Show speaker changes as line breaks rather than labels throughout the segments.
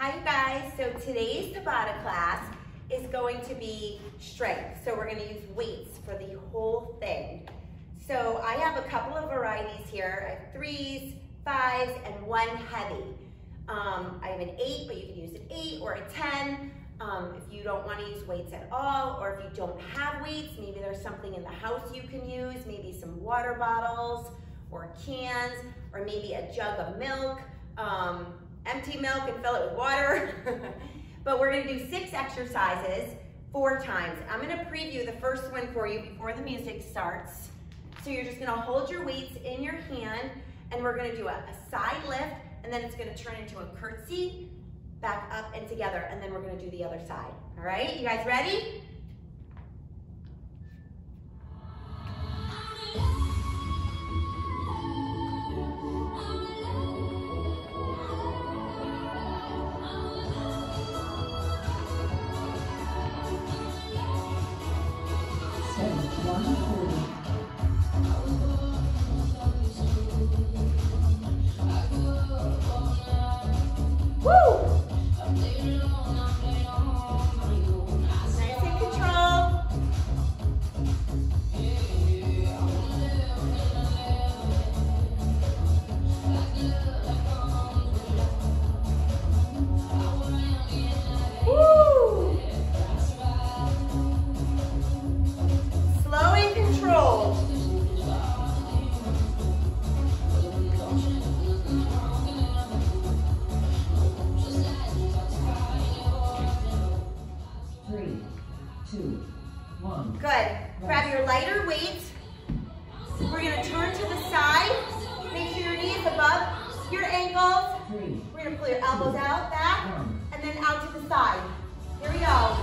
Hi you guys, so today's Tabata class is going to be strength. So we're gonna use weights for the whole thing. So I have a couple of varieties here. I have threes, fives, and one heavy. Um, I have an eight, but you can use an eight or a 10. Um, if you don't wanna use weights at all, or if you don't have weights, maybe there's something in the house you can use, maybe some water bottles or cans, or maybe a jug of milk. Um, empty milk and fill it with water. but we're gonna do six exercises four times. I'm gonna preview the first one for you before the music starts. So you're just gonna hold your weights in your hand and we're gonna do a, a side lift and then it's gonna turn into a curtsy, back up and together, and then we're gonna do the other side. All right, you guys ready? Grab your lighter weight. We're gonna turn to the side. Make sure your knee is above your ankles. We're gonna pull your elbows out, back, and then out to the
side.
Here we go.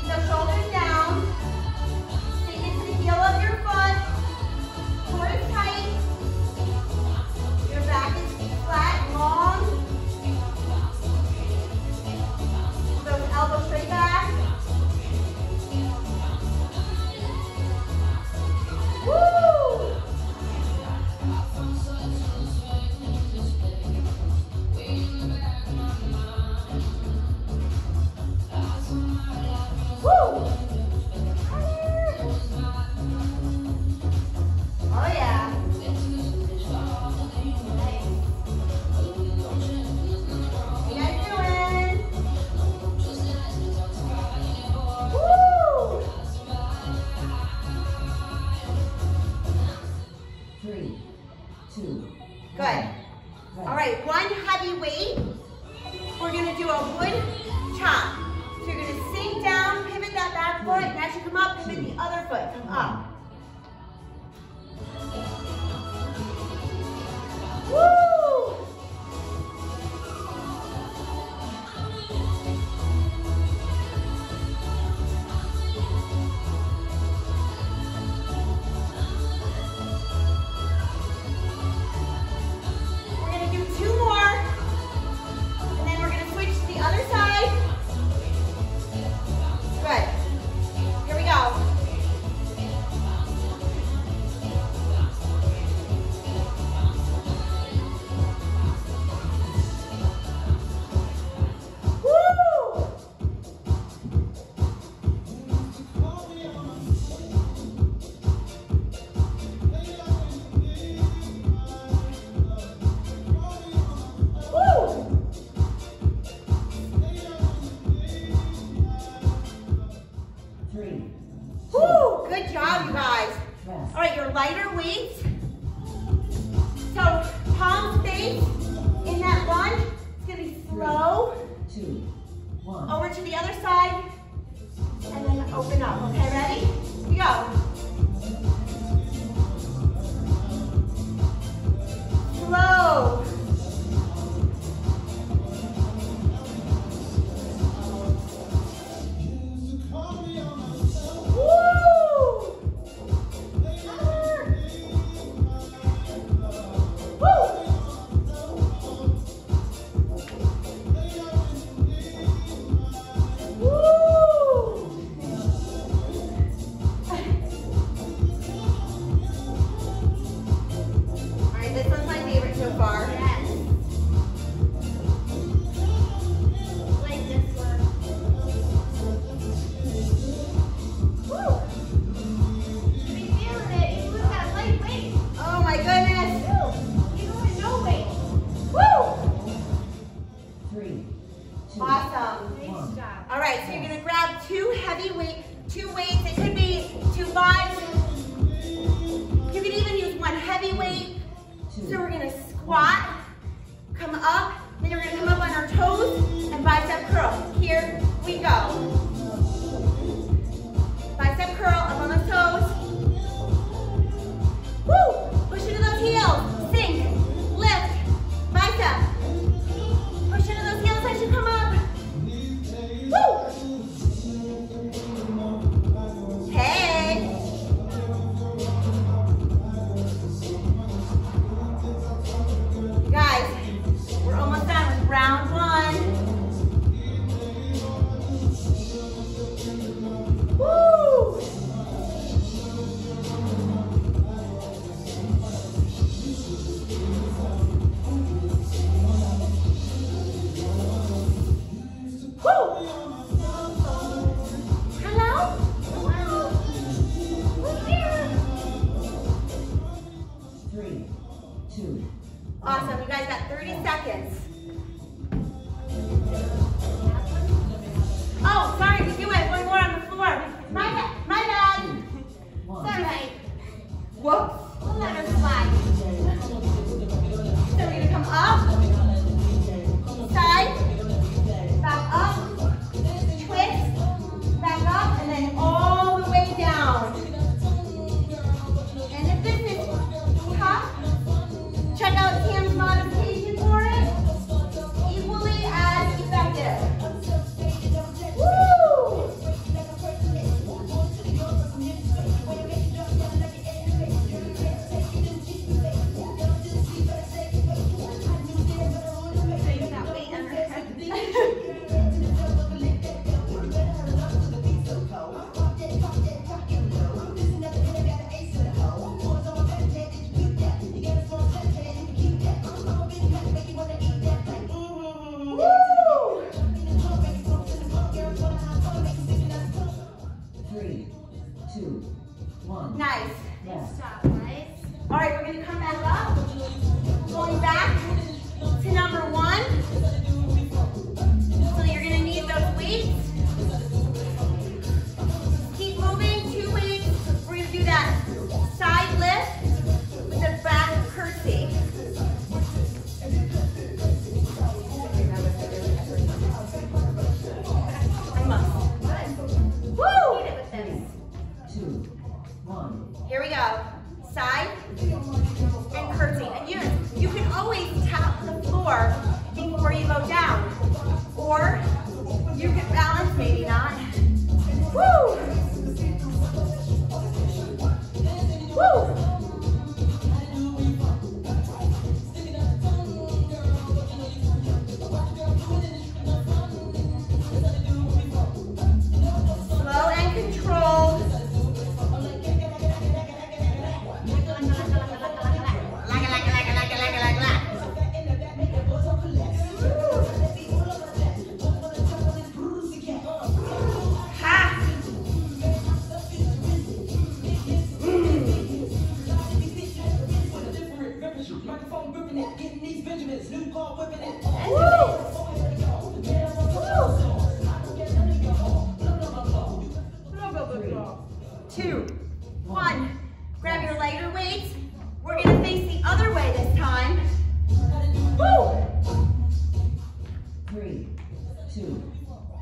Keep those shoulders seconds.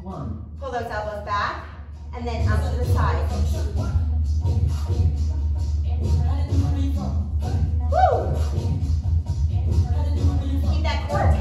One. Pull those elbows back and then out to the side. Woo! Keep that core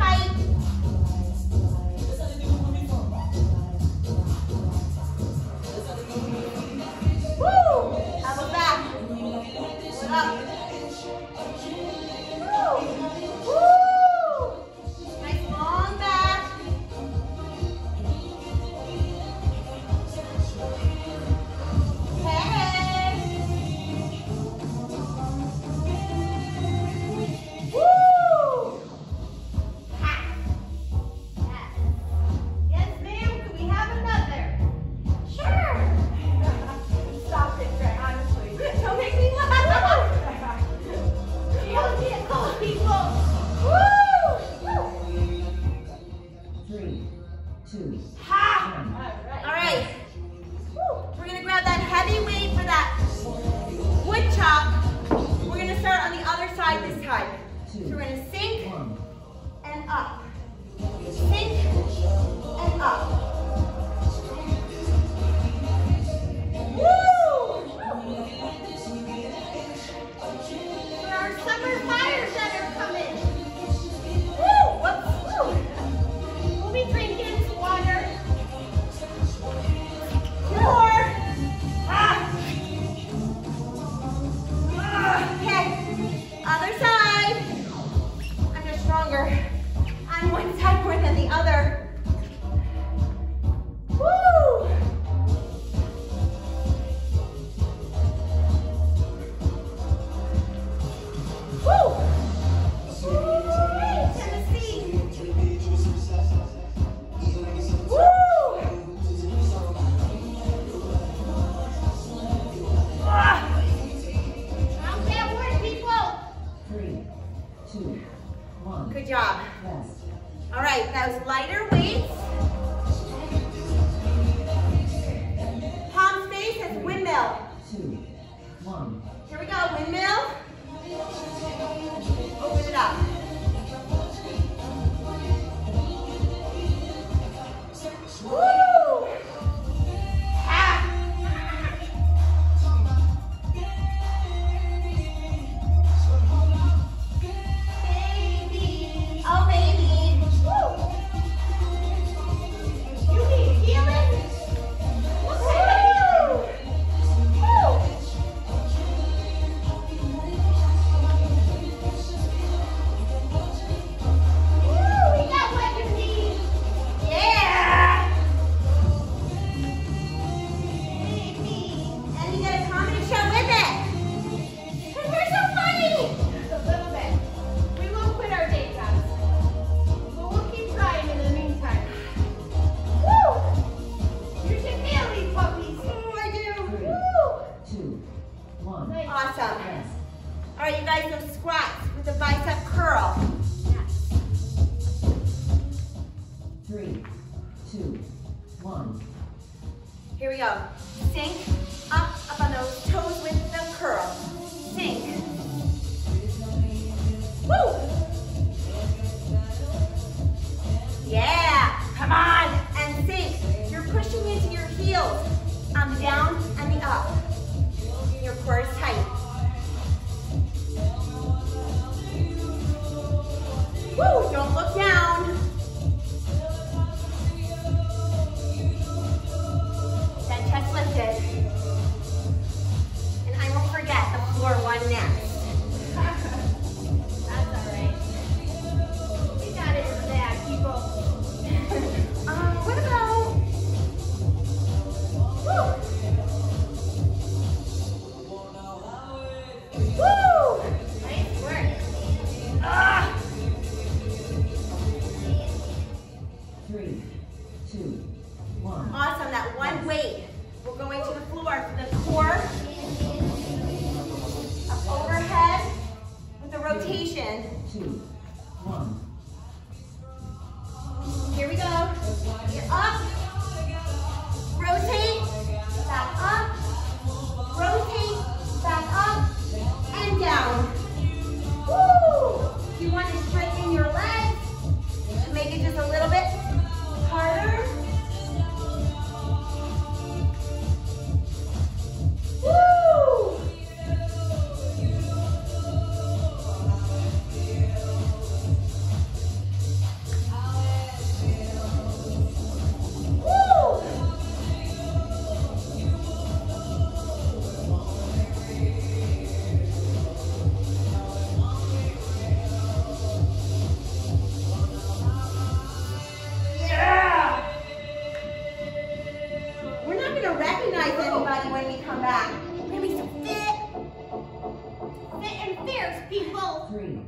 There's people.
Three,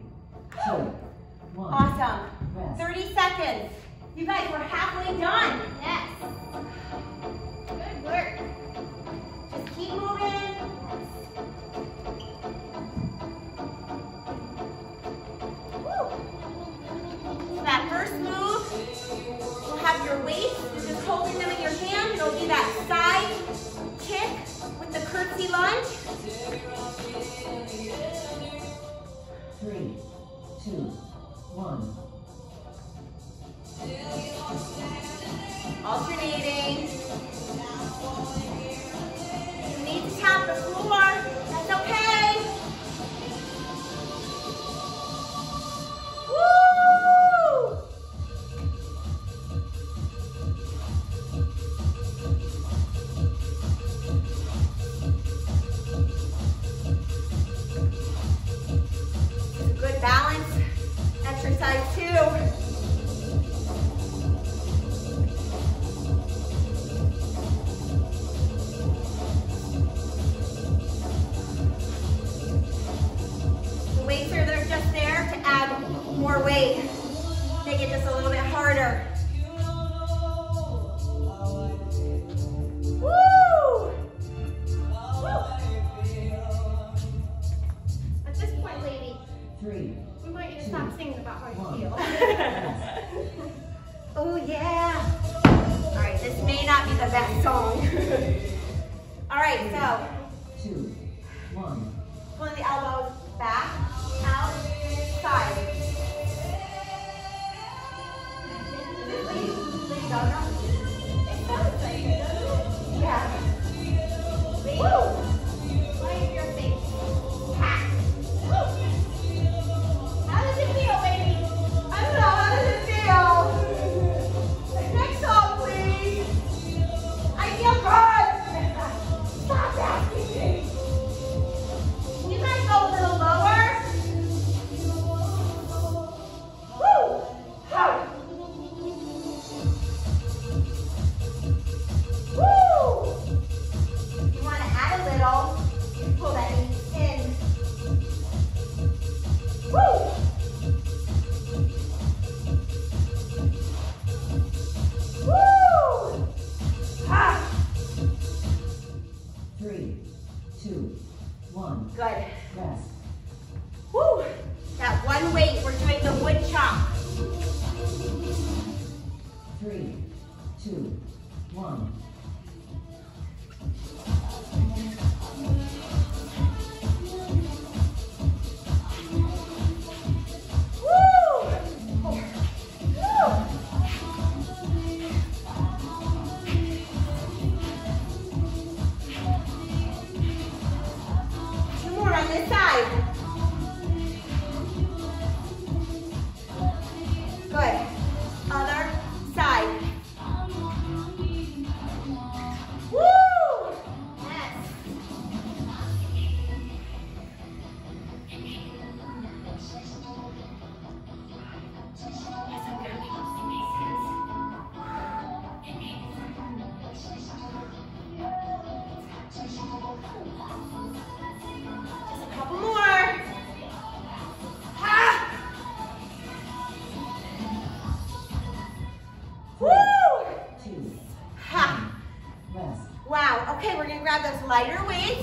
two, one.
Awesome.
Rest.
30 seconds. You guys, we're halfway done.
Yes. Good work.
Just keep moving. Woo. So that first move, you'll have your weight. Just holding them in your hand. It'll be that side kick with the curtsy lunge
three, two, one. Two. One.
Lighter weights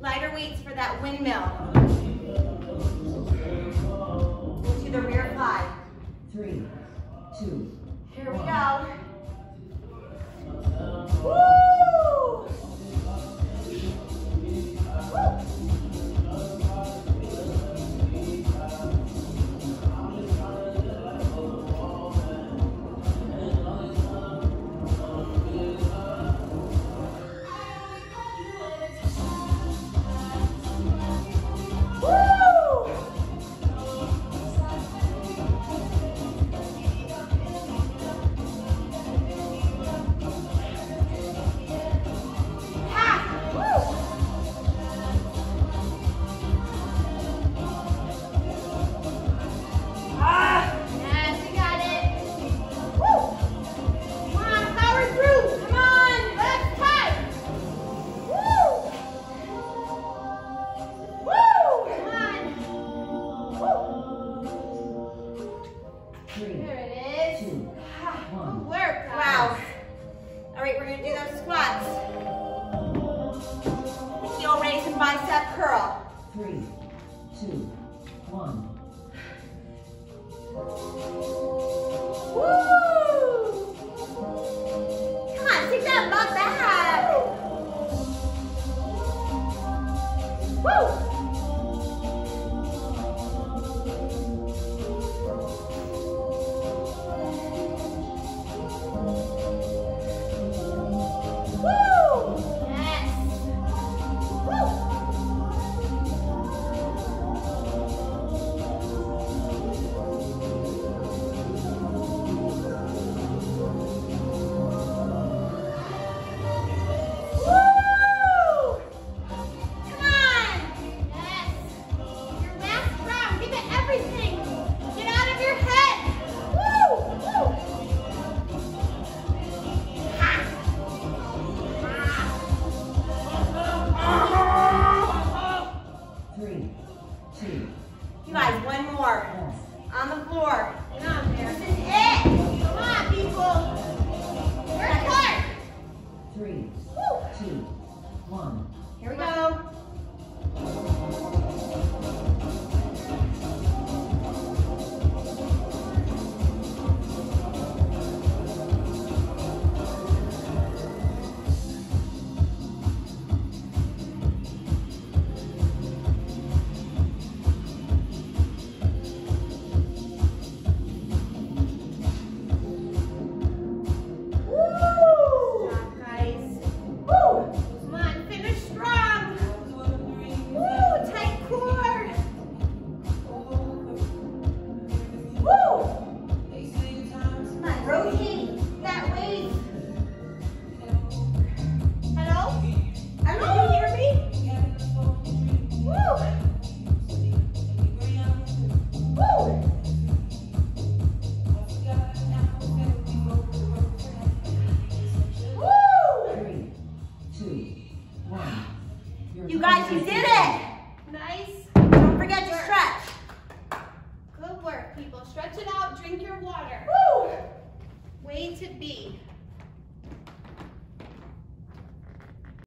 Lighter weights for that windmill. We'll do the rear fly.
Three, two.
Here we go.